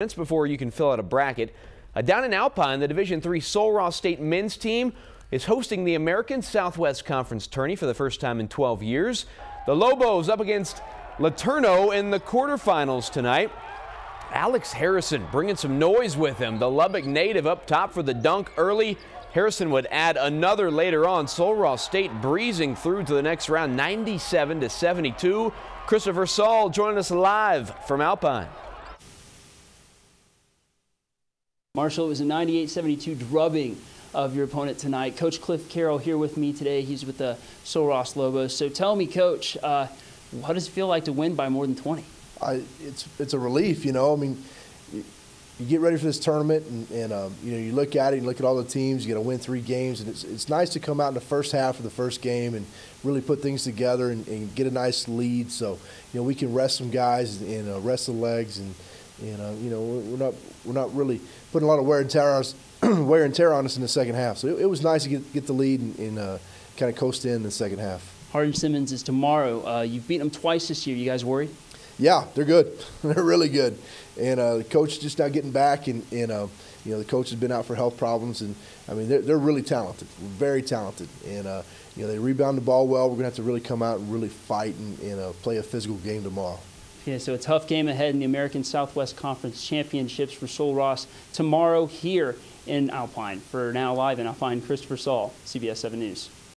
minutes before you can fill out a bracket. Uh, down in Alpine, the Division III Sul Ross State men's team is hosting the American Southwest Conference tourney for the first time in 12 years. The Lobos up against LeTourneau in the quarterfinals tonight. Alex Harrison bringing some noise with him. The Lubbock native up top for the dunk early. Harrison would add another later on. Sul Ross State breezing through to the next round 97 to 72. Christopher Saul joining us live from Alpine. Marshall, it was a 98-72 drubbing of your opponent tonight. Coach Cliff Carroll here with me today. He's with the Sul Ross Lobos. So tell me, Coach, uh, what does it feel like to win by more than 20? I, it's it's a relief, you know. I mean, you, you get ready for this tournament, and, and um, you know you look at it, you look at all the teams. You got to win three games, and it's it's nice to come out in the first half of the first game and really put things together and, and get a nice lead. So you know we can rest some guys and uh, rest the legs and and uh, you know we're not we're not really putting a lot of wear and tear on us, wear and tear on us in the second half. So it, it was nice to get get the lead and, and uh, kind of coast in the second half. Hardin Simmons is tomorrow. Uh, you've beaten them twice this year. You guys worried? Yeah, they're good. they're really good. And uh, the coach just now getting back, and, and uh, you know the coach has been out for health problems, and I mean they're, they're really talented, very talented, and uh, you know they rebound the ball well. We're gonna have to really come out and really fight and, and uh, play a physical game tomorrow. Yeah, so a tough game ahead in the American Southwest Conference Championships for Sul Ross tomorrow here in Alpine. For now live in Alpine, Christopher Saul, CBS 7 News.